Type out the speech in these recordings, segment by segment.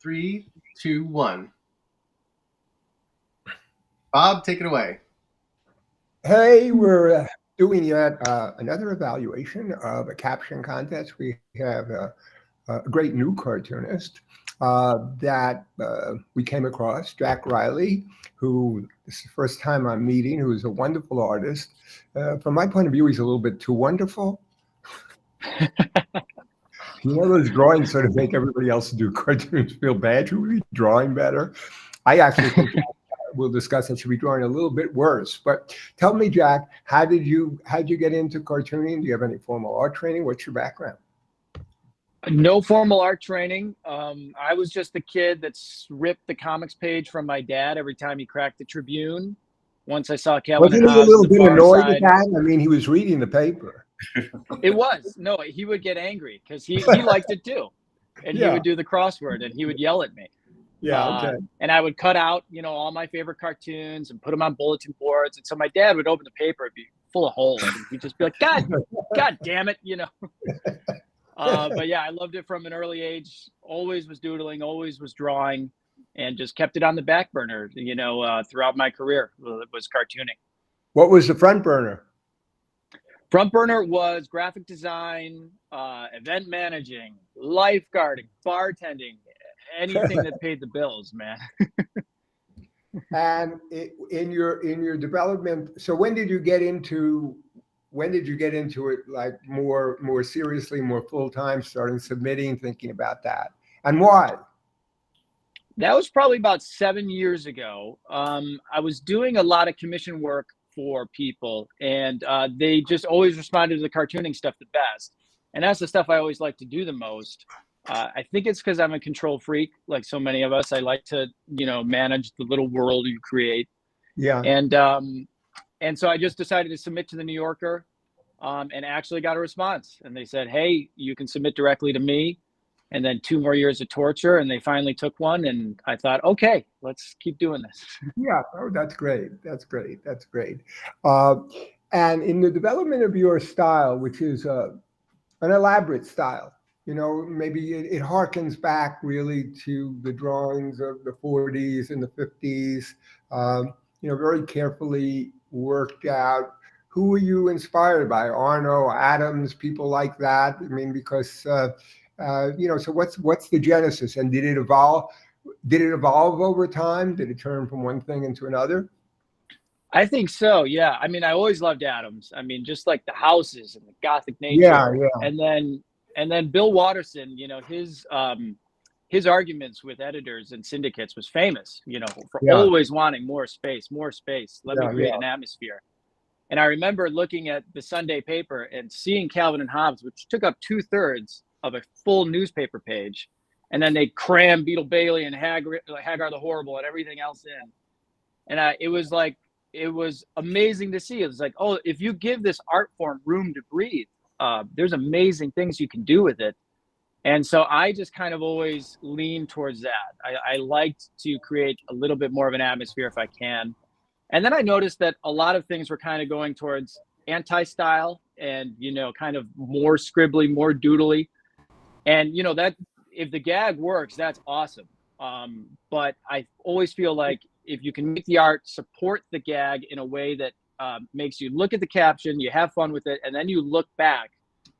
Three, two, one. Bob, take it away. Hey, we're uh, doing yet uh, another evaluation of a caption contest. We have a, a great new cartoonist uh, that uh, we came across, Jack Reilly, who this is the first time I'm meeting, who is a wonderful artist. Uh, from my point of view, he's a little bit too wonderful. you know, those drawings sort of make everybody else do cartoons feel bad. Should we be drawing better? I actually think we'll discuss it should be drawing a little bit worse. But tell me, Jack, how did you how did you get into cartooning? Do you have any formal art training? What's your background? No formal art training. Um, I was just the kid that ripped the comics page from my dad every time he cracked the Tribune. Once I saw Calvin, wasn't he a little bit annoyed side. at that? I mean, he was reading the paper. It was no, he would get angry because he he liked it too, and yeah. he would do the crossword and he would yell at me. Yeah. Uh, and I would cut out, you know, all my favorite cartoons and put them on bulletin boards. And so my dad would open the paper, it'd be full of holes. And he'd just be like, God, God damn it, you know. Uh, but yeah, I loved it from an early age. Always was doodling, always was drawing, and just kept it on the back burner, you know, uh, throughout my career. It was cartooning. What was the front burner? Front burner was graphic design, uh, event managing, lifeguarding, bartending, anything that paid the bills, man. and it, in your in your development, so when did you get into when did you get into it like more more seriously, more full time, starting submitting, thinking about that, and why? That was probably about seven years ago. Um, I was doing a lot of commission work for people, and uh, they just always responded to the cartooning stuff the best, and that's the stuff I always like to do the most. Uh, I think it's because I'm a control freak, like so many of us. I like to, you know, manage the little world you create. Yeah. And um, and so I just decided to submit to the New Yorker, um, and actually got a response. And they said, "Hey, you can submit directly to me." And then two more years of torture, and they finally took one. And I thought, okay, let's keep doing this. Yeah, oh, that's great. That's great. That's great. Uh, and in the development of your style, which is uh, an elaborate style, you know, maybe it, it harkens back really to the drawings of the 40s and the 50s, um, you know, very carefully worked out. Who were you inspired by? Arno, Addams, people like that? I mean, because, uh, uh, you know, so what's what's the genesis and did it evolve? Did it evolve over time? Did it turn from one thing into another? I think so. Yeah. I mean, I always loved Addams. I mean, just like the houses and the gothic nature. Yeah, yeah. And then and then Bill Watterson, you know, his um, his arguments with editors and syndicates was famous, you know, for yeah. always wanting more space, more space. Let yeah, me create yeah. an atmosphere. And I remember looking at the Sunday paper and seeing Calvin and Hobbes, which took up two thirds of a full newspaper page, and then they cram Beetle Bailey and Hagar, Hagar the Horrible and everything else in. And I, it was like it was amazing to see. It was like, oh, if you give this art form room to breathe, uh, there's amazing things you can do with it. And so I just kind of always lean towards that. I, I liked to create a little bit more of an atmosphere if I can. And then I noticed that a lot of things were kind of going towards anti-style and you know kind of more scribbly more doodly and you know that if the gag works that's awesome um, but i always feel like if you can make the art support the gag in a way that um, makes you look at the caption, you have fun with it, and then you look back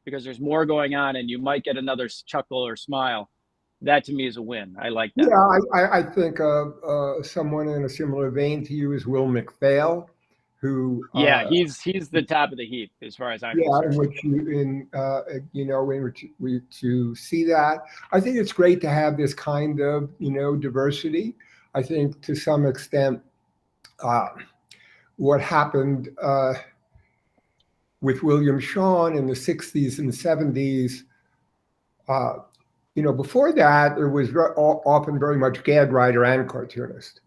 because there's more going on, and you might get another chuckle or smile. That to me is a win. I like that. Yeah, I, I think uh, uh, someone in a similar vein to you is Will McPhail, who yeah, uh, he's he's the top of the heap as far as I'm yeah, concerned. in which you in uh, you know in which we to see that. I think it's great to have this kind of you know diversity. I think to some extent. Uh, what happened uh, with William Shawn in the 60s and 70s. Uh, you know, before that, there was very, often very much gag writer and cartoonist.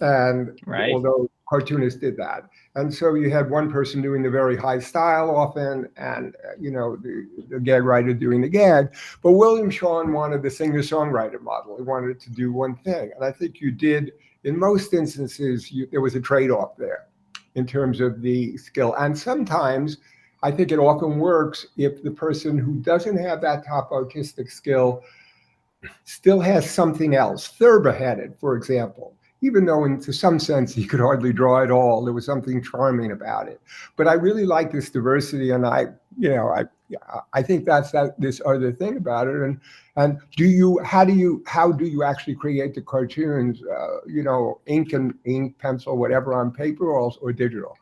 And right. although cartoonists did that. And so you had one person doing the very high style often, and uh, you know the, the, gag writer doing the gag. But William Shawn wanted the singer-songwriter model. He wanted to do one thing, and I think you did. In most instances, you, there was a trade-off there in terms of the skill. And sometimes I think it often works if the person who doesn't have that top artistic skill still has something else. Thurber had it, for example. Even though, in to some sense, he could hardly draw at all, there was something charming about it. But I really like this diversity, and I, you know, I, I think that's that this other thing about it. And and do you, how do you, how do you actually create the cartoons? Uh, you know, ink and ink, pencil, whatever, on paper or, or digital?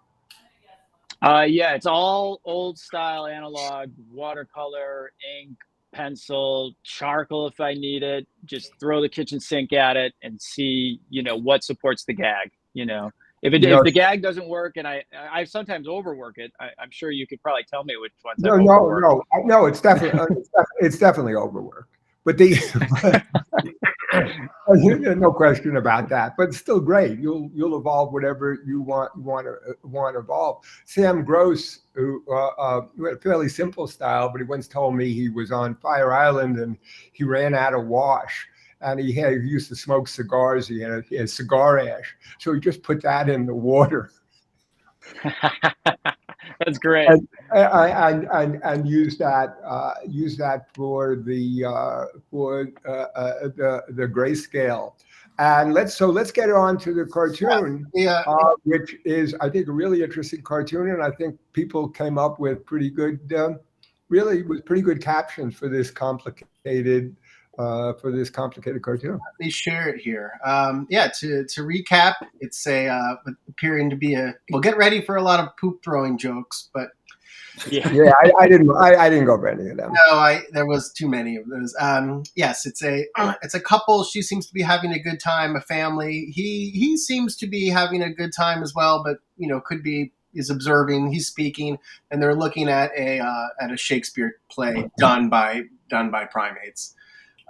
Uh, yeah, it's all old style analog, watercolor, ink, pencil, charcoal if I need it. Just throw the kitchen sink at it and see, you know, what supports the gag. You know, if it if the gag doesn't work and I I sometimes overwork it, I, am sure you could probably tell me which ones. No, no, no, no. It's definitely uh, it's, it's definitely overworked. But the no question about that. But still great. You'll you'll evolve whatever you want want to want to evolve. Sam Gross, who uh, uh, had a fairly simple style, but he once told me he was on Fire Island and he ran out of wash. And he had he used to smoke cigars. He had, he had cigar ash, so he just put that in the water. That's great. And, and, and, and use that uh, use that for the uh, for uh, uh, the the grayscale. And let's so let's get on to the cartoon, yeah. Uh, which is I think a really interesting cartoon, and I think people came up with pretty good, um, really with pretty good captions for this complicated uh, for this complicated cartoon. Let me share it here. Um, yeah, to, to recap, it's a uh, appearing to be a. Well, get ready for a lot of poop throwing jokes, but yeah, yeah, I, I didn't, I, I, didn't go for any of them. No, I there was too many of those. Um, yes, it's a it's a couple. She seems to be having a good time, a family. He he seems to be having a good time as well, but you know, could be is observing, he's speaking, and they're looking at a uh, at a Shakespeare play done by done by primates.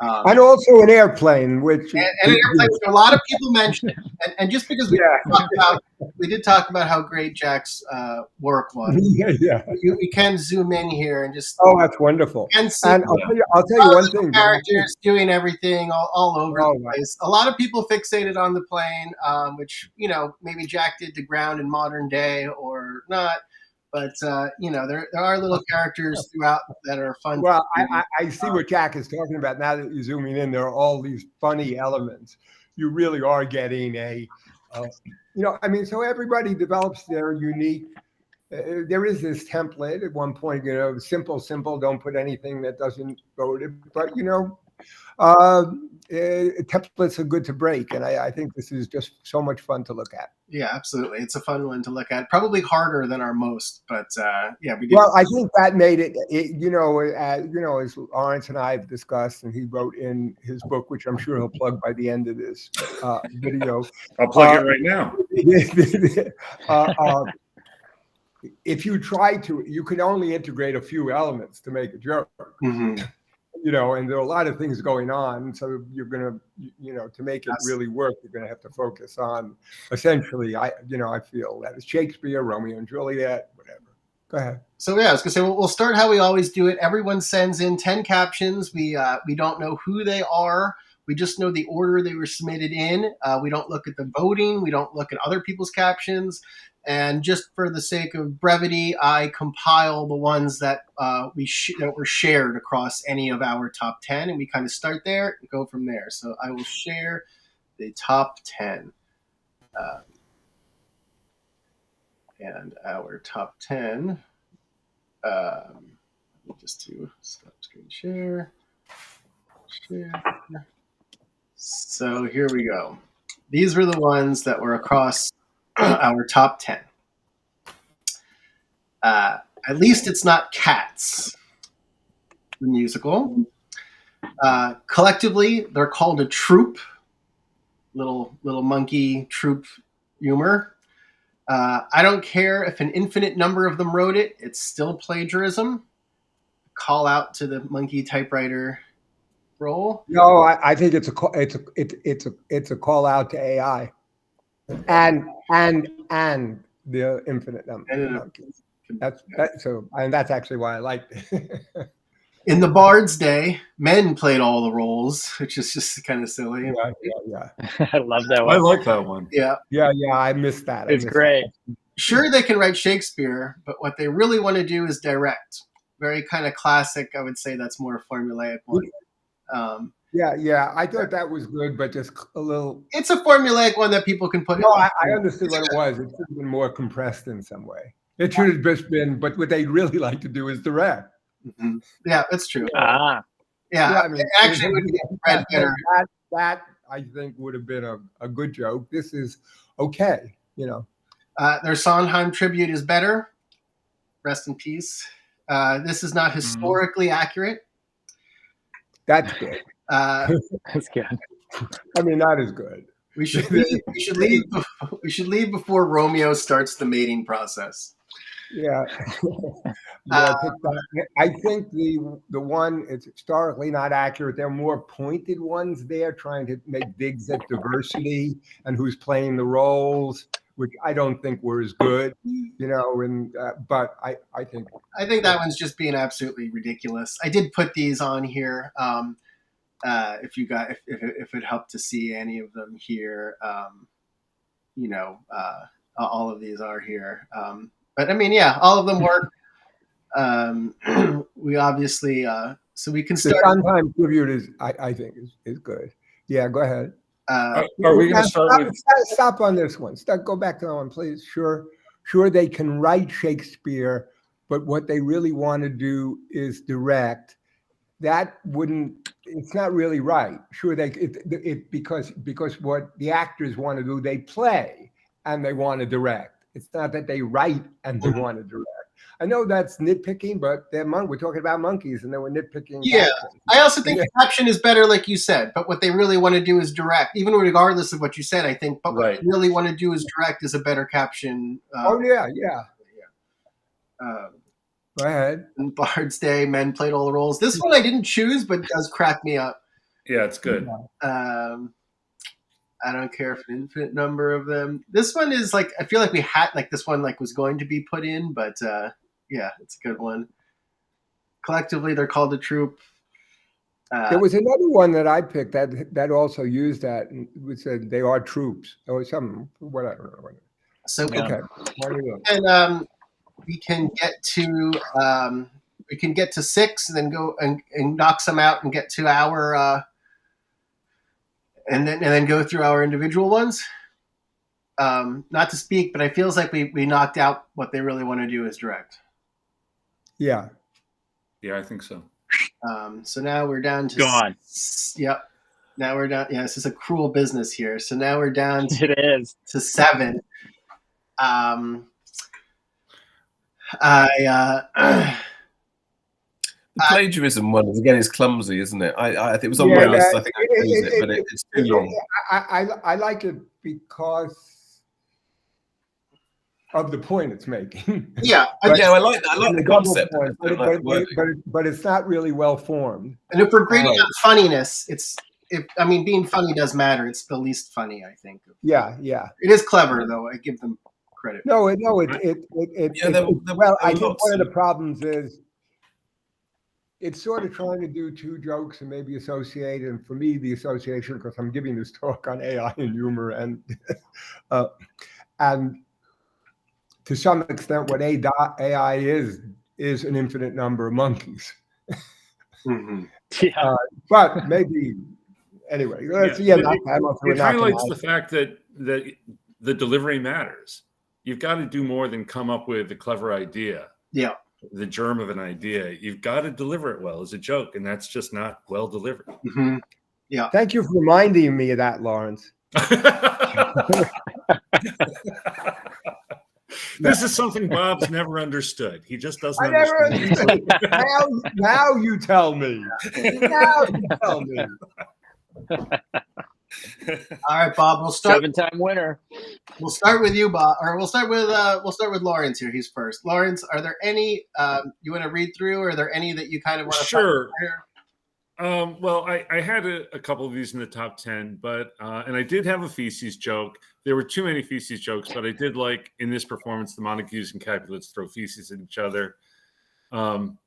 Um, and also an airplane, which and, and an airplane, a lot of people mentioned. And, and just because we yeah. talked about, we did talk about how great Jack's uh, work was. yeah, yeah. You, we can zoom in here and just. Oh, that's wonderful. And, see, and I'll tell you, I'll tell you one thing. Characters doing everything all, all over oh, the place. A lot of people fixated on the plane, um, which you know maybe Jack did to ground in modern day or not but uh, you know there, there are little characters throughout that are fun. Well, I, I, see what Jack is talking about now that you're zooming in. There are all these funny elements. You really are getting a, uh, you know, I mean, so everybody develops their unique. Uh, there is this template at one point, you know, simple, simple. Don't put anything that doesn't go to. But you know, uh, uh, templates are good to break, and I, I, think this is just so much fun to look at. Yeah, absolutely, it's a fun one to look at. Probably harder than our most, but uh, yeah, we did. Well, I think that made it. it you know, uh, you know, as Lawrence and I have discussed, and he wrote in his book, which I'm sure he'll plug by the end of this uh, video. I'll plug it right now. Uh, if you try to, you can only integrate a few elements to make a joke. Mm-hmm you know, and there are a lot of things going on. So you're going to, you know, to make it really work, you're going to have to focus on essentially, I, you know, I feel that is Shakespeare, Romeo and Juliet, whatever. Go ahead. So yeah, I was gonna say we'll, we'll start how we always do it. Everyone sends in ten captions. We uh, we don't know who they are. We just know the order they were submitted in. Uh, we don't look at the voting. We don't look at other people's captions. And just for the sake of brevity, I compile the ones that uh, we sh- that were shared across any of our top ten, and we kind of start there and go from there. So I will share the top ten, uh, and our top ten. Um, just to stop screen share. Share. So here we go. These were the ones that were across our top 10. Uh, at least it's not Cats, the musical. Uh, collectively, they're called a troupe, little little monkey troupe humor. Uh, I don't care if an infinite number of them wrote it; it's still plagiarism. Call out to the monkey typewriter role. No, I, I think it's a it's a it's it's a it's a call out to AI and and and the infinite number of. That's that. So, and that's actually why I liked it. In the Bard's day, men played all the roles, which is just kind of silly. Yeah, yeah, yeah. I love that one. I like that one. Yeah, yeah, yeah. I missed that. It's great. That. Sure, they can write Shakespeare, but what they really want to do is direct. Very kind of classic. I would say that's more formulaic one. Um, Yeah, yeah. I thought that was good, but just a little. It's a formulaic one that people can put. No, I, I understood what it was. It should have been more compressed in some way. It should have just been, but what they'd really like to do is direct. Mm-hmm. Yeah, that's true. Ah. Yeah, yeah I mean, actually would be read better. That, that I think would have been a, a good joke. This is okay, you know. Uh, their Sondheim tribute is better. Rest in peace. Uh, this is not mm-hmm. historically mm. accurate. That's good. Uh, That's good. I mean, that is good. We should leave, we should leave we should leave before Romeo starts the mating process. Yeah. yeah uh, I think the the one it's historically not accurate. There are more pointed ones there, trying to make digs at diversity and who's playing the roles, which I don't think were as good, you know. And uh, but I I think I think that one's just being absolutely ridiculous. I did put these on here. Um, uh, if you got if, if, if, it helped to see any of them here, um, you know, uh, all of these are here. Um, but I mean, yeah, all of them work. Um, we obviously uh, so we can start. The Sondheim tribute is, I, I think, is, is good. Yeah, go ahead. Uh, are we going to start stop, with? Stop on this one. Stop, go back to that one, please. Sure, sure. They can write Shakespeare, but what they really want to do is direct. That wouldn't. It's not really right. Sure, they it, it because because what the actors want to do, they play and they want to direct it's not that they write and they mm-hmm. want to direct. I know that's nitpicking, but they're mon- we're talking about monkeys and they were nitpicking. Yeah. I also think yeah. caption is better, like you said, but what they really want to do is direct, even regardless of what you said, I think, but what right. they really want to do is direct is a better caption. Uh, oh, yeah, yeah. yeah. Um, Go ahead. Bard's Day, men played all the roles. This one I didn't choose, but does crack me up. Yeah, it's good. Um, I don't care for an infinite number of them. This one is like I feel like we had like this one like was going to be put in, but uh, yeah, it's a good one. Collectively, they're called a troop. Uh, there was another one that I picked that that also used that and we said they are troops or some whatever. So okay, and um, we can get to um, we can get to six and then go and, and knock some out and get to our uh, and then and then go through our individual ones. Um, not to speak, but I feels like we we knocked out what they really want to do is direct. Yeah. Yeah, I think so. Um, so now we're down to gone. S- yep. Now we're down. Yeah, this is a cruel business here. So now we're down. To, it is to seven. Um, I uh, The uh, plagiarism one again is clumsy, isn't it? I, I think it was on yeah, my list. I think I chose it, it, but it, it's too long. I, I, I like it because of the point it's making. Yeah, but, yeah, I like that. I like the concept, point, but, but, but, but, but, it's not really well formed. And if we're grading on funniness, it's if I mean being funny does matter. It's the least funny, I think. Yeah, yeah. It is clever though. I give them credit. No, no, it it it, it, yeah, it well, I think one of the problems is it's sort of trying to do two jokes and maybe associate. And for me, the association, because I'm giving this talk on AI and humor, and uh, and to some extent, what AI is is an infinite number of monkeys. mm-hmm. Yeah, uh, but maybe anyway. Yeah, yeah not, it, it highlights the fact that that the delivery matters. You've got to do more than come up with a clever idea. Yeah the germ of an idea. You've got to deliver it well as a joke, and that's just not well delivered. Mm-hmm. Yeah. Thank you for reminding me of that, Lawrence. this is something Bob's never understood. He just doesn't. I never understood. now, now you tell me. Now you tell me. All right, Bob. We'll start. Seven-time winner. We'll start with you, Bob, or we'll start with uh, we'll start with Lawrence here. He's first. Lawrence, are there any um, you want to read through? Or are there any that you kind of want to? Sure. Um, well, I, I had a, a, couple of these in the top ten, but uh, and I did have a feces joke. There were too many feces jokes, but I did like in this performance the Montagues and Capulets throw feces at each other. Um,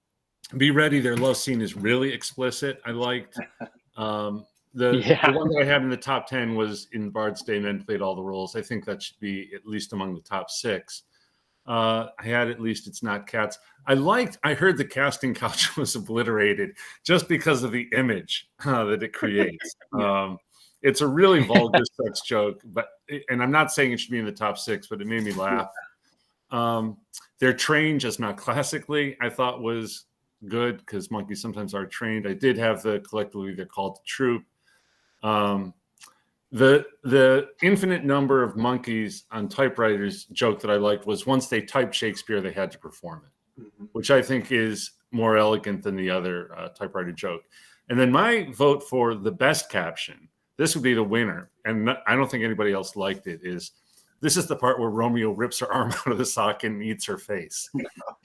be ready, their love scene is really explicit. I liked. Um, the, yeah. the one that I had in the top 10 was in Bard's Day Men Played All the Roles. I think that should be at least among the top six. Uh, I had at least it's not cats. I liked. I heard the casting couch was obliterated just because of the image uh, that it creates. Um, it's a really vulgar sex joke, but and I'm not saying it should be in the top six, but it made me laugh. Um, their train, just not classically, I thought was good because monkeys sometimes are trained. I did have the collectively they're called the troop. Um, the the infinite number of monkeys on typewriters joke that I liked was once they typed Shakespeare, they had to perform it, mm-hmm. which I think is more elegant than the other uh, typewriter joke. And then my vote for the best caption, this would be the winner, and I don't think anybody else liked it. Is this is the part where Romeo rips her arm out of the sock and eats her face.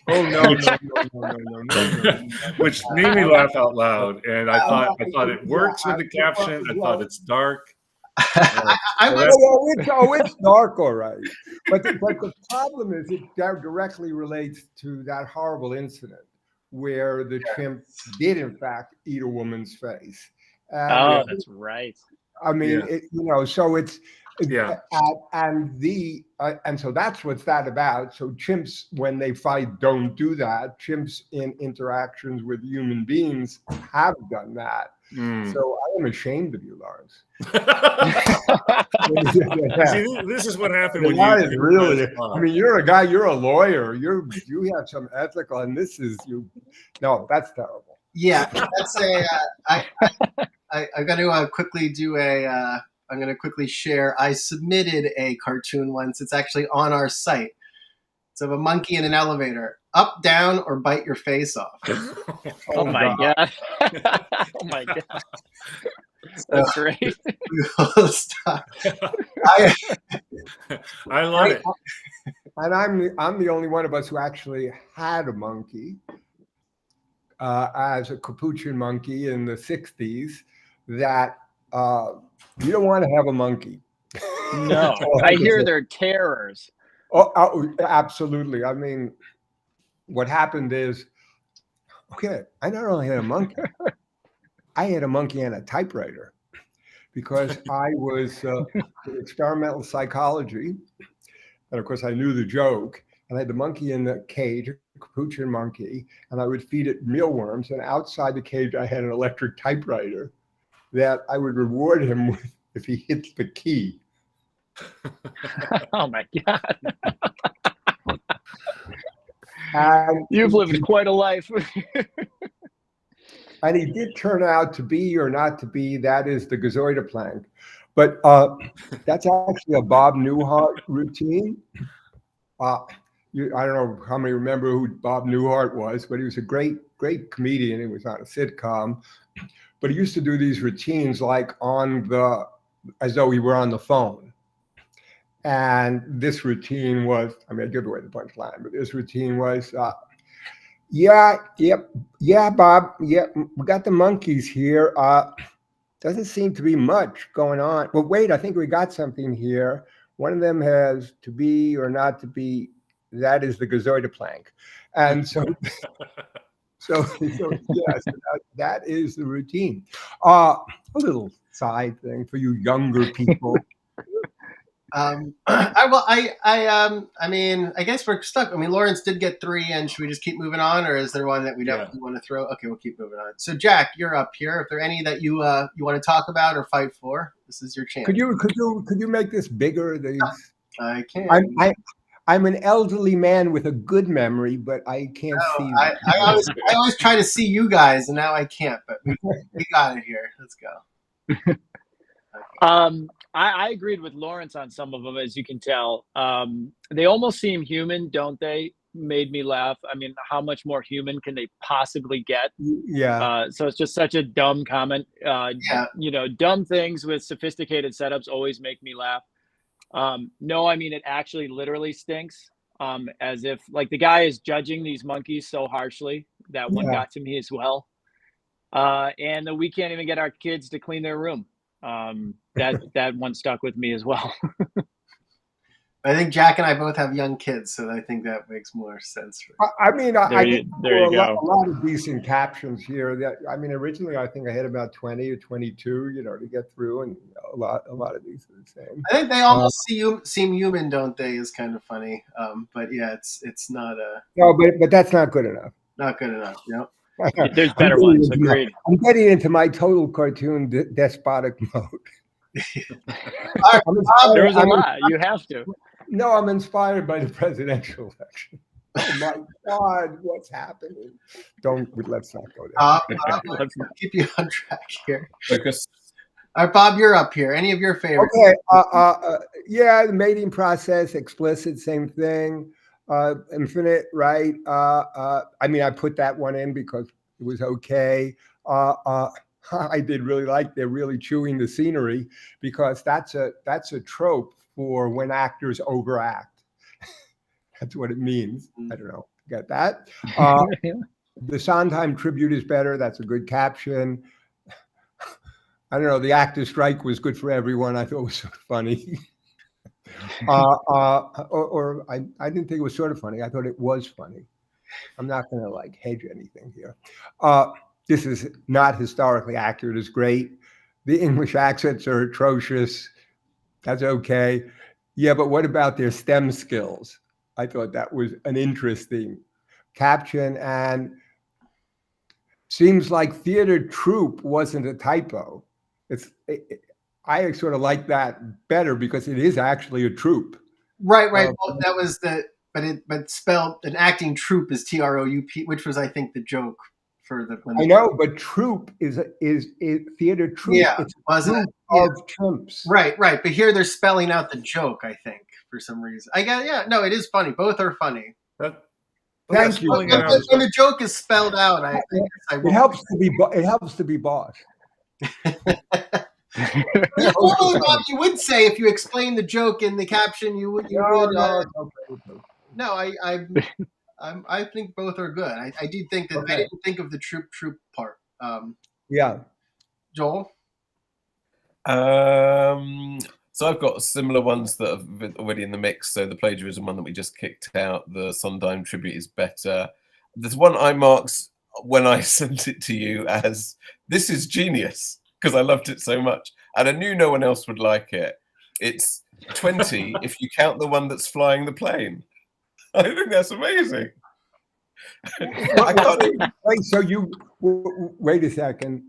Oh no, which, no, no, no, no, no, no, which made me laugh out loud. And I thought I thought it works with the caption. I thought it's dark. I, uh, I was, oh, it's, oh, it's dark, all right. But the, but the problem is it directly relates to that horrible incident where the chimp did, in fact, eat a woman's face. And oh, that's right. I mean, yeah. it, you know, so it's yeah. And, and the uh, and so that's what's that about. So chimps when they fight don't do that. Chimps in interactions with human beings have done that. Mm. so i am ashamed of you lars See, this is what happened when that you, is really i mean you're a guy you're a lawyer. You're you have some ethical and this is you no that's terrible. Yeah that's a uh, I, I i got to uh, quickly do a uh, I'm going to quickly share. I submitted a cartoon once. It's actually on our site. It's of a monkey in an elevator. Up, down, or bite your face off. oh, oh, my god! oh my god! That's great. I, I love it. And I'm I'm the only one of us who actually had a monkey uh, as a capuchin monkey in the '60s that uh, you don't want to have a monkey. No, I hear they're terrors. Oh, oh, absolutely. I mean, what happened is, okay, I not only had a monkey, I had a monkey and a typewriter because I was uh, in experimental psychology. And of course, I knew the joke. And I had the monkey in the cage, a capuchin monkey, and I would feed it mealworms. And outside the cage, I had an electric typewriter that I would reward him with if he hits the key. oh my god! and You've lived quite a life. and he did turn out to be or not to be. That is the Gazoida Gezoiderplank. But uh, that's actually a Bob Newhart routine. Uh, you, I don't know how many remember who Bob Newhart was, but he was a great, great comedian. He was on a sitcom but he used to do these routines like on the as though we were on the phone. And this routine was, I mean, I give away the punchline, but this routine was, uh, yeah, yep, yeah, Bob, yep, we got the monkeys here. Uh, doesn't seem to be much going on. But wait, I think we got something here. One of them has to be or not to be. That is the Gezoiderplank. And so So, so yes, that, that is the routine. Uh, a little side thing for you younger people. um, I well, I, I, um, I mean, I guess we're stuck. I mean, Lawrence did get three, and should we just keep moving on, or is there one that we definitely yeah. want to throw? Okay, we'll keep moving on. So, Jack, you're up here. If there are any that you uh, you want to talk about or fight for, this is your chance. Could you could you could you make this bigger? These, I can. I, I I'm an elderly man with a good memory, but I can't no, see. I, I, always, I always try to see you guys, and now I can't. But we, we got it here. Let's go. Um, I, I, agreed with Lawrence on some of them, as you can tell. Um, they almost seem human, don't they? Made me laugh. I mean, how much more human can they possibly get? Yeah. Uh, so it's just such a dumb comment. Uh, yeah. You know, dumb things with sophisticated setups always make me laugh. Um, no, I mean it actually literally stinks. Um, as if like the guy is judging these monkeys so harshly. That one yeah. got to me as well. Uh, and we can't even get our kids to clean their room. Um, that that one stuck with me as well. I think Jack and I both have young kids, so I think that makes more sense. For I, I mean, I, There I you- there there you were a lot, a lot of decent captions here. That I mean, originally I think I had about twenty or twenty-two, you know, to get through, and a lot, a lot of these are the same. I think they almost see you, seem human, don't they? Is kind of funny. Um, but yeah, it's it's not uh, No, but but that's not good enough. not good enough. You know? There's better I'm getting ones. into my- Agreed. I'm getting into my total cartoon de- despotic mode. right, I'm There was a I'm lot. You have to. No, I'm inspired by the presidential election. Oh my God, what's happening? Don't let's not go there. Uh, Bob, Let's- keep you on track here. Focus. All right, Bob, you're up here. Any of your favorites? Okay, uh, uh, uh, yeah, the mating process, explicit, same thing. Uh, infinite, right? Uh, uh, I mean, I put that one in because it was okay. Uh, uh, I did really like they're really chewing the scenery because that's a that's a trope for when actors overact. that's what it means. I don't know. Get that? Uh, the Sondheim tribute is better. That's a good caption. I don't know. The actor strike was good for everyone. I thought it was sort of funny. uh, uh, or, or I, I didn't think it was sort of funny. I thought it was funny. I'm not going to like hedge anything here. Uh, this is not historically accurate. It's great. The English accents are atrocious. That's okay. Yeah, but what about their STEM skills? I thought that was an interesting caption and seems like theater troupe wasn't a typo. It's it, it- I sort of like that better because it is actually a troupe. Right, right. Uh, well, that was the, but it, but spelled an acting troupe is T R O U P, which was I think the joke for the. When I know, but troupe is is, is theater troupe. Yeah, it's wasn't troupe it? Yeah. of chimps. Right, right. But here they're spelling out the joke. I think for some reason. I got yeah. No, it is funny. Both are funny. That, Thank you. spelling When, it out when- is- when the joke is spelled out, I, I, guess I It will- helps to be bo- it helps to be boss. Yeah, normally, Bob, you would say if you explain the joke in the caption, you would. You No, would no, uh, it's okay, no, I, I, I'm, I think both are good. I, I did think that I didn't think of the troop troop part. Um, Yeah. Joel, Um, so I've got similar ones that have been already in the mix. So the plagiarism one that we just kicked out, the Sondheim tribute is better. There's one I marked when I sent it to you as this is genius because I loved it so much, and I knew no one else would like it. It's 20 if you count the one that's flying the plane. I think that's amazing. Wait, so you wait a second.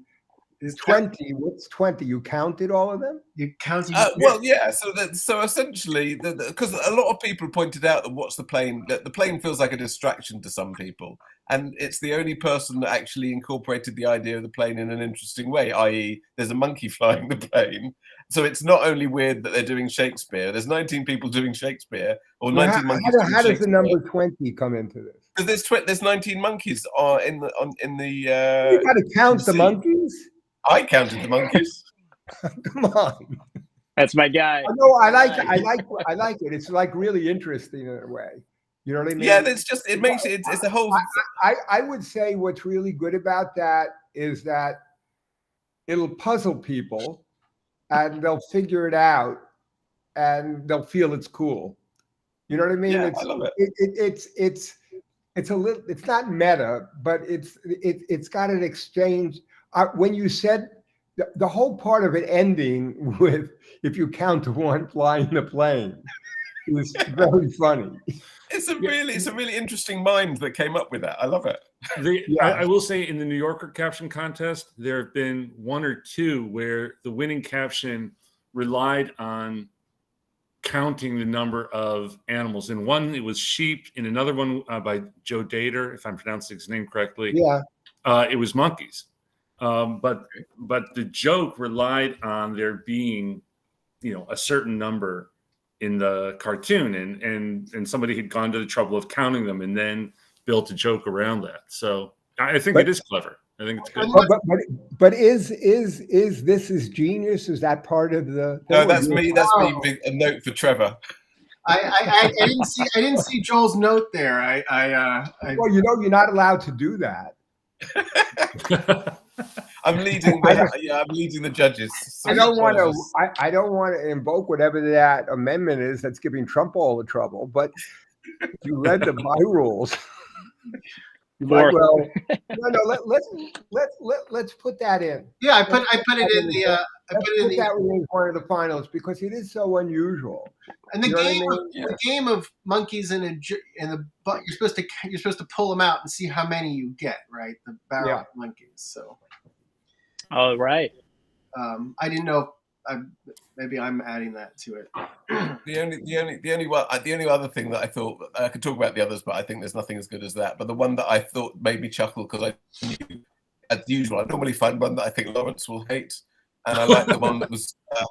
Is 20, what's 20? You counted all of them? you counted? Uh, well, yeah. So that so essentially, because a lot of people pointed out that what's the plane that the plane feels like a distraction to some people, and it's the only person that actually incorporated the idea of the plane in an interesting way. I.e., there's a monkey flying the plane, so it's not only weird that they're doing Shakespeare. There's 19 people doing Shakespeare, or Well, 19 how, how monkeys. do- doing how does the number 20 come into this? Because there's tw- there's 19 monkeys are in the on, in the. you Uh, got to count the monkeys? I counted the monkeys. Come on. That's my guy. I know. I like. I like. I like it. It's like really interesting in a way. You know what I mean? yeah, it's just it makes it. It's, it's a whole. I, I would say what's really good about that is that it'll puzzle people, and they'll figure it out, and they'll feel it's cool. You know what I mean? Yeah, it's, I love it. it, it, it's it's it's a little. It's not meta, but it's it, it's got an exchange. Uh, when you said the, the whole part of it ending with if you count to one flying the plane is very funny. It's a really, it's a really interesting mind that came up with that. I love it. The, Yeah. I, I will say in the New Yorker caption contest, there have been one or two where the winning caption relied on counting the number of animals. In one, it was sheep. In another one uh, by Joe Dator, if I'm pronouncing his name correctly, Yeah, uh, it was monkeys. Um, but but the joke relied on there being, you know, a certain number in the cartoon, and and and somebody had gone to the trouble of counting them, and then built a joke around that. So I I think But- it is clever. I think it's good. but, but but but is is is this is genius? Is that part of the? No, that's me. That's. Wow. Big, a note for Trevor. I, I, I, I didn't see I didn't see Joel's note there. I I, uh, I Well, you know, you're not allowed to do that. I'm leading. The, yeah, I'm leading the judges. I don't want to. I, I, don't want to invoke whatever that amendment is that's giving Trump all the trouble. But you read the by rules. You might well. No, no. Let, let's let let let's put that in. Yeah, I put I put it in the. Uh, I put it in the. That in one of the finals because it is so unusual. And the you game, I mean? yeah. the game of monkeys in a in the but you're supposed to you're supposed to pull them out and see how many you get, right? The barrel yeah. monkeys. So. All right. Um, I didn't know. I, maybe I'm adding that to it. the only, the only, the only one, the only other thing that I thought I could talk about the others, but I think there's nothing as good as that. But the one that I thought made me chuckle because I knew, as usual, I normally find one that I think Lawrence will hate, and I like the one that was uh,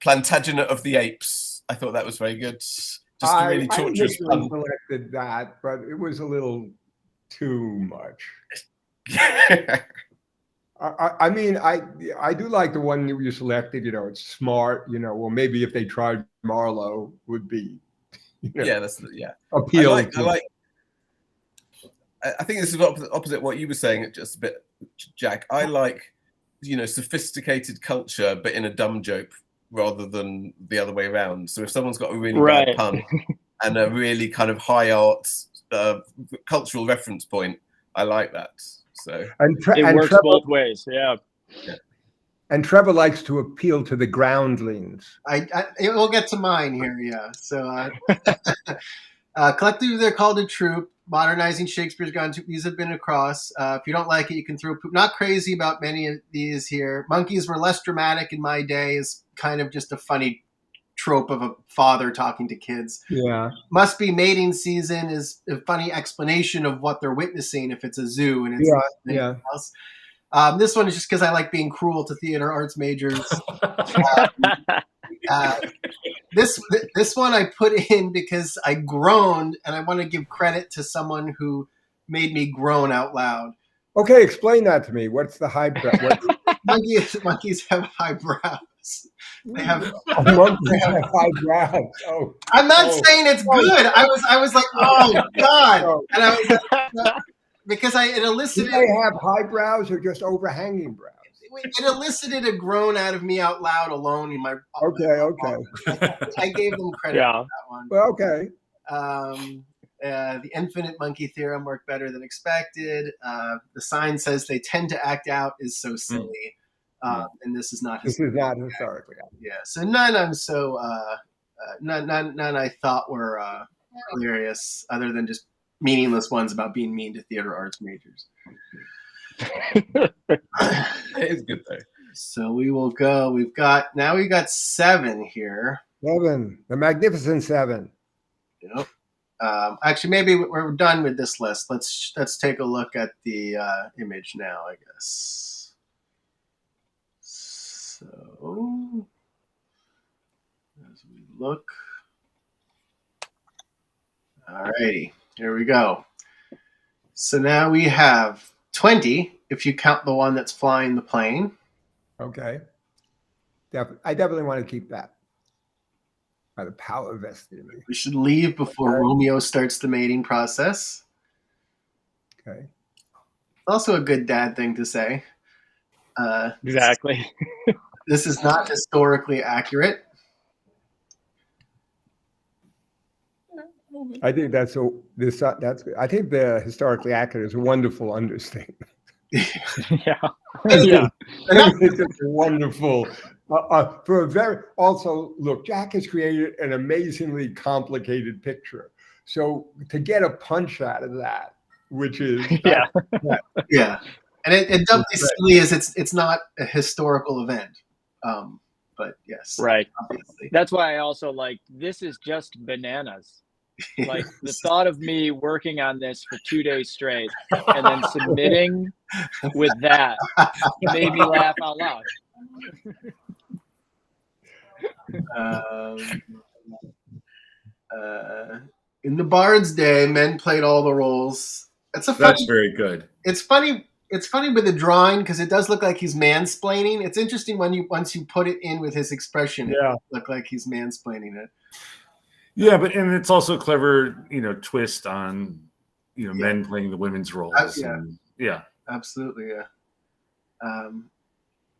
Plantagenet of the Apes. I thought that was very good. Just I, really torturous. I selected that, but it was a little too much. I, I, mean, I I do like the one you selected. You know, it's smart. You know, well, maybe if they tried Marlowe, would be. You know, yeah, that's yeah. Appeal. I like, I like. I think this is opposite, opposite what you were saying. Just a bit, Jack. I like, you know, sophisticated culture, but in a dumb joke rather than the other way around. So if someone's got a really right. bad pun and a really kind of high art uh, cultural reference point, I like that. So and tre- it and works Trevor, both ways. Yeah. yeah. And Trevor likes to appeal to the groundlings. I, I we'll get to mine here. Yeah. So uh, uh, collectively, they're called a troupe. Modernizing Shakespeare's gone. These have been across. Uh, if you don't like it, you can throw poop. Not crazy about many of these here. Monkeys were less dramatic in my day. Is kind of just a funny trope of a father talking to kids. Yeah. Must be mating season is a funny explanation of what they're witnessing if it's a zoo and it's yeah, yeah. Else. Um, this one is just because I like being cruel to theater arts majors. uh, uh, this this one I put in because I groaned and I want to give credit to someone who made me groan out loud. Okay, explain that to me. What's the high brow? monkeys, monkeys have high brows. They have, monkeys have high brows. Oh, I'm not oh. saying it's oh. good. I was I was like, oh god, oh. and I was like, because I it elicited. Do they have high brows or just overhanging brows? It elicited a groan out of me out loud alone in my. Okay, okay. I gave them credit yeah. for that one. Well, okay. Um, uh, the infinite monkey theorem worked better than expected. Uh, the sign says they tend to act out is so hmm. silly. Mm. Um, and this is not this is not historically yeah. So none i'm so uh, uh, none, none none i thought were uh, hilarious other than just meaningless ones about being mean to theater arts majors. It's good though so we will go we've got now we've got seven here. Seven the magnificent seven. Yep. Um, actually, maybe we're done with this list. Let's let's take a look at the uh, image now. I guess. So, as we look, alrighty, here we go. So now we have twenty, if you count the one that's flying the plane. Okay. Def- I definitely want to keep that by the power vested in me. We should leave before okay. Romeo starts the mating process. Okay. Also, a good dad thing to say. Uh, exactly. this is not historically accurate. I think that's a this uh, that's I think the historically accurate is a wonderful understatement. yeah, yeah, it's just wonderful uh, uh, for a very also look, Jack has created an amazingly complicated picture. So to get a punch out of that, which is yeah, yeah, and it, it doubly silly is it's it's not a historical event. Um, but yes, right. Obviously. That's why I also like this is just bananas. Like the thought of me working on this for two days straight and then submitting with that made me laugh out loud um, uh, in the Bard's Day, men played all the roles. It's a funny, that's very good. It's funny. It's funny with the drawing because it does look like he's mansplaining. It's interesting when you once you put it in with his expression. Yeah, look like he's mansplaining it. Yeah, but and it's also a clever, you know, twist on you know yeah. men playing the women's roles. Uh, yeah. And, yeah, absolutely. Yeah. Um,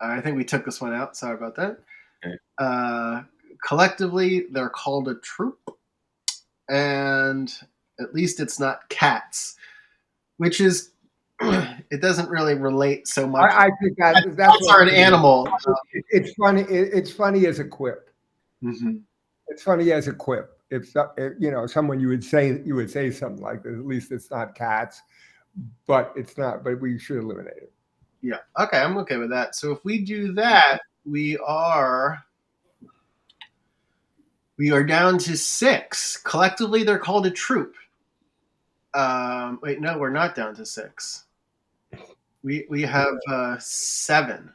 I think we took this one out. Sorry about that. Okay. Uh, collectively, they're called a troop, and at least it's not cats, which is it doesn't really relate so much. I, I think that that's Cats are an animal. It's funny. It's funny as a quip. Mhm. It's funny as a quip. If, if you know someone, you would say you would say something like this. At least it's not cats, but it's not. But we should eliminate it. Yeah. Okay, I'm okay with that. So if we do that, we are we are down to six. Collectively, they're called a troop. Um, wait, no, we're not down to six. We we have uh, seven.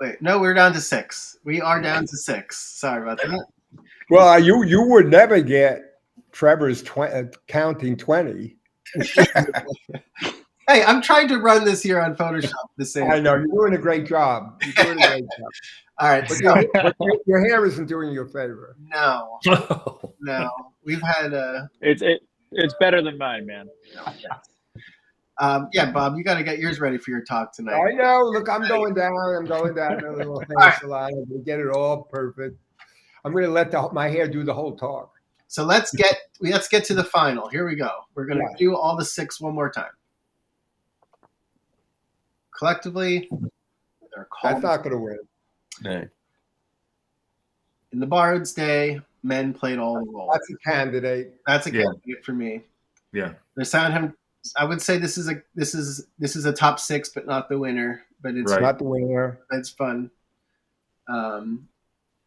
Wait, no, we're down to six. We are down to six. Sorry about that. Well, you you would never get Trevor's tw- uh, counting twenty. Hey, I'm trying to run this here on Photoshop. The same. I know you're doing a great job. You're doing a great job. All right. But, So, your, but your, your hair isn't doing you a favor. no, no, we've had uh, It's it, it's better than mine, man. Um, yeah, Bob, you got to get yours ready for your talk tonight. I know. Look, I'm going down. I'm going down to the little hair salon. I'm gonna get it all perfect. I'm going to let the, my hair do the whole talk. So let's get let's get to the final. Here we go. We're gonna Yeah. do all the six one more time. Collectively, they're called That's not going to win. No. in the Bard's Day. Men played all the roles. That's a candidate. That's a Yeah. candidate for me. Yeah. The Soundham. I would say this is a this is this is a top six, but not the winner. But it's Right. Not the winner. it's fun. Um,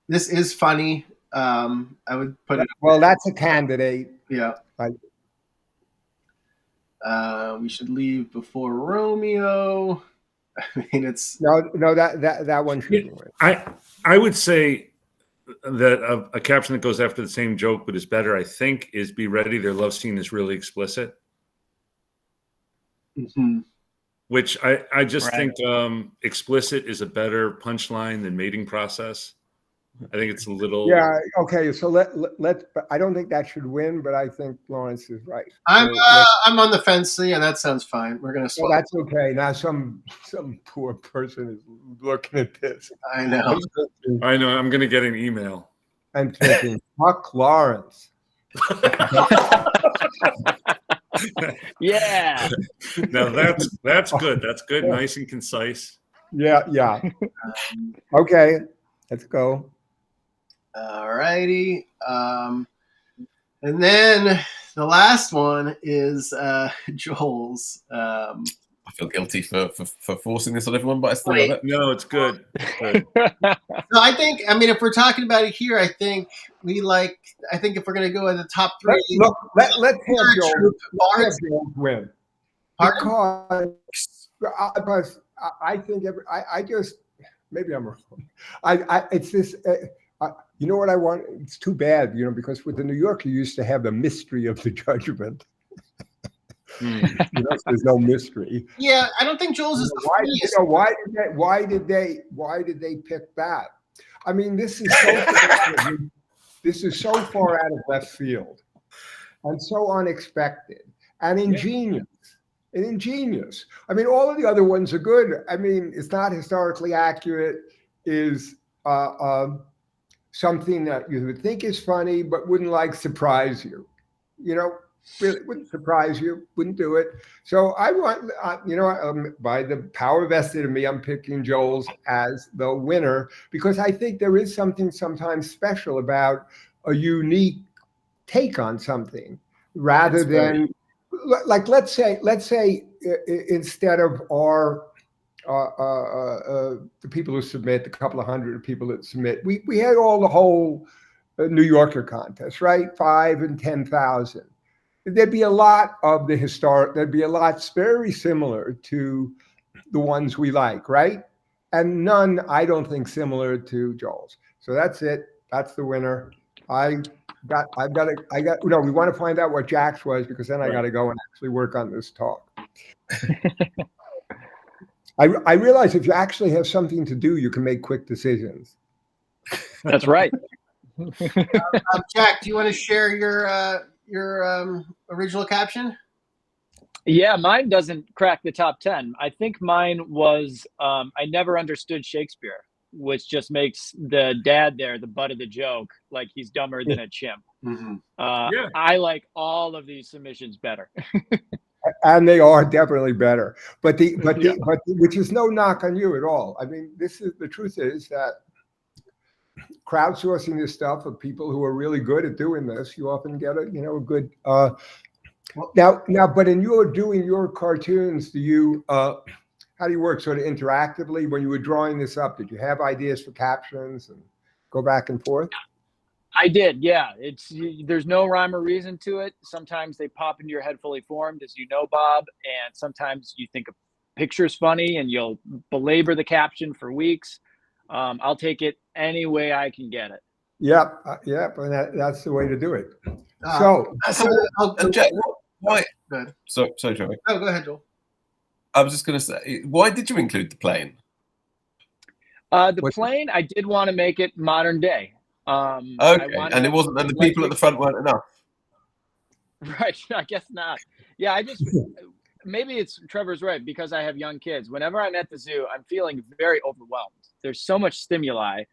this is funny. Um, I would put it. Well, that's a candidate. Yeah. Right. Uh, we should leave before Romeo. I mean, it's No, no, that that that one shouldn't win. I I would say that a, a caption that goes after the same joke but is better. I think is "Be ready." Their love scene is really explicit, mhm. which I I just Right. think um, explicit is a better punchline than mating process. I think it's a little Yeah. Okay. So let, let let's. I don't think that should win, but I think Lawrence is right. I'm So uh, I'm on the fence. So yeah, that sounds fine. We're gonna well, that's okay. Now some some poor person is looking at this I know. I know. I'm going to get an email. I'm thinking, "Fuck Lawrence." Yeah. Now that's that's good. That's good. Nice and concise. Yeah. Yeah. Um, Okay. Let's go. Alrighty. Um, and then the last one is uh, Joel's. Um, I feel guilty for, for, for forcing this on everyone, but I still Wait. love it. No, it's good. Good. no, I think. I mean, if we're talking about it here, I think we like. I think if we're gonna go in the top Let, three, look, let, let's have Third Joel, troop, let's have Barnes, Joel win. Pardon? because I, because I- I think every, I, I just maybe I'm wrong. I, I it's this. Uh, I, you know what I want? It's too bad, you know, because with the New Yorker, you used to have the mystery of the judgment. Hmm. You know, there's no mystery. Yeah, I don't think Joel's is the Why, you know, why did they? Why did they? Why did they pick that? I mean, this is so. far- this is so far out of left field, and so unexpected and ingenious. And ingenious. I mean, all of the other ones are good. I mean, it's not historically accurate. Is uh, um, something that you would think is funny, but wouldn't like surprise you. You know, really wouldn't surprise you. Wouldn't do it. So I want, uh, you know, um, by the power vested in me, I'm picking Joel's as the winner because I think there is something sometimes special about a unique take on something rather That's than li- like let's say let's say i- instead of our uh, uh, uh, uh, the people who submit, the couple of hundred people that submit, we we had all the whole uh, New Yorker contest, right? Five and ten thousand there'd be a lot of the historic there'd be a lot very similar to the ones we like right? And none i don't think similar to joel's. So that's it. That's the winner. I got i've got to i got no we want to find out what jack's was because then i got to go and actually work on this talk. I, I realize if you actually have something to do you can make quick decisions. That's right. Um, Jack, do you want to share your uh, your um, original caption? Yeah, mine doesn't crack the top 10. I think mine was um, I never understood Shakespeare, which just makes the dad there the butt of the joke, like he's dumber than a chimp. Mm-hmm. Uh, Yeah. I like all of these submissions better. and they are definitely better. But the but the Yeah. but the, which is no knock on you at all. I mean, this is the truth is that crowdsourcing this stuff of people who are really good at doing this, you often get a you know a good. Uh, now now, but in your doing your cartoons, do you? Uh, how do you work sort of interactively when you were drawing this up? Did you have ideas for captions and go back and forth? I did, yeah. It's there's no rhyme or reason to it. Sometimes they pop into your head fully formed, as you know, Bob, and sometimes you think a picture's funny and you'll belabor the caption for weeks. Um, I'll take it any way I can get it. Yep, uh, yep, and that, that's the way to do it. Uh, So so I'll, And Jack, why? Go ahead. So, sorry, Trevor. oh, go ahead, Joel. I was just going to say, why did you include the plane? Uh, the What's- plane, I did want to make it modern day. Um, Okay, and it wasn't, and the people at the front weren't enough. Right. I guess not. Yeah, I just maybe it's Trevor's right because I have young kids. Whenever I'm at the zoo, I'm feeling very overwhelmed. There's so much stimuli,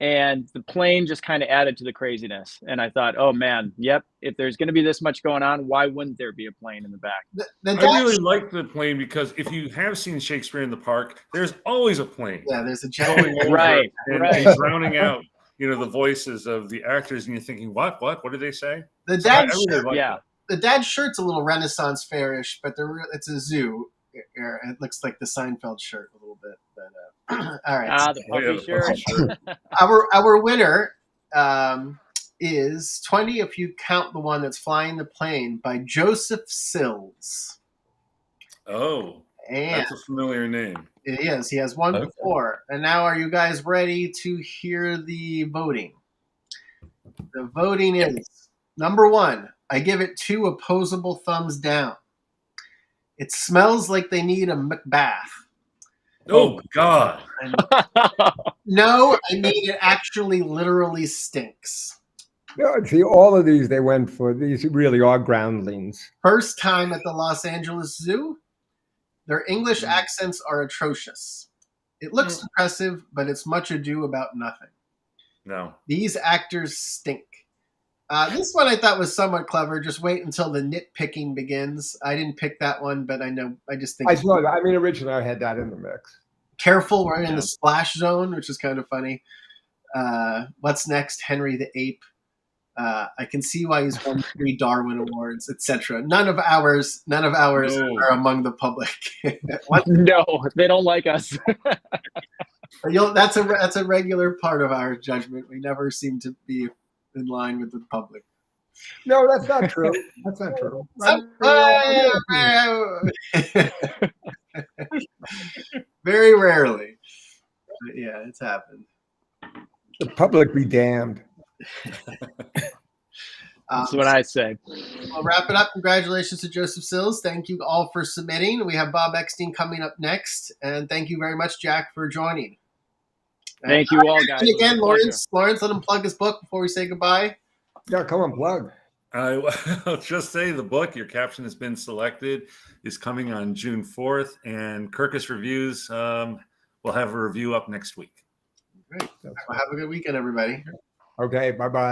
and the plane just kind of added to the craziness. And I thought, oh man, yep. If there's going to be this much going on, why wouldn't there be a plane in the back? The, the I really like the plane because if you have seen Shakespeare in the Park, there's always a plane yeah, there's a going over Right, and, right. and drowning out, you know, the voices of the actors, and you're thinking, what, what, what did they say? The So I- I really like yeah. The dad's shirt's a little Renaissance fairish, but the real, it's a zoo. It looks like the Seinfeld shirt a little bit. But uh, all right, Ah, the Oh, yeah, puffy the shirt. shirt. our our winner um, is twenty if you count the one that's flying the plane by Joseph Sills. Oh, And that's a familiar name. it is. He has one Okay. before. And now, are you guys ready to hear the voting? The voting is number one. I give it two opposable thumbs down. It smells like they need a Macbeth. Oh, oh. God! No, I mean it actually literally stinks. No, see, all of these they went for. These really are groundlings. First time at the Los Angeles Zoo. Their English mm. accents are atrocious. It looks mm. impressive, but it's much ado about nothing. No, These actors stink. Uh, this one I thought was somewhat clever. Just wait until the nitpicking begins. I didn't pick that one, but I know. I just think I saw that. I mean, originally I had that in the mix. careful. We're in the splash zone, which is kind of funny. Uh, what's next? Henry the Ape. Uh, I can see why he's won three Darwin Awards, etc. None of ours, none of ours No. are among the public. No, they don't like us. You'll, that's a that's a regular part of our judgment. We never seem to be in line with the public. No, that's not true. That's not true. Very rarely. But yeah, it's happened. The public be damned. Um, That's what I say. We'll wrap it up. Congratulations to Joseph Sills. Thank you all for submitting. We have Bob Eckstein coming up next. And thank you very much, Jack, for joining. Thank you all, guys. And It was a again, pleasure. Lawrence, Lawrence, let him plug his book before we say goodbye. Yeah, come on, plug. I will just say the book, Your Caption Has Been Selected, is coming on June 4th, and Kirkus Reviews um, will have a review up next week. Great. Well, have a good weekend, everybody. Okay, bye bye.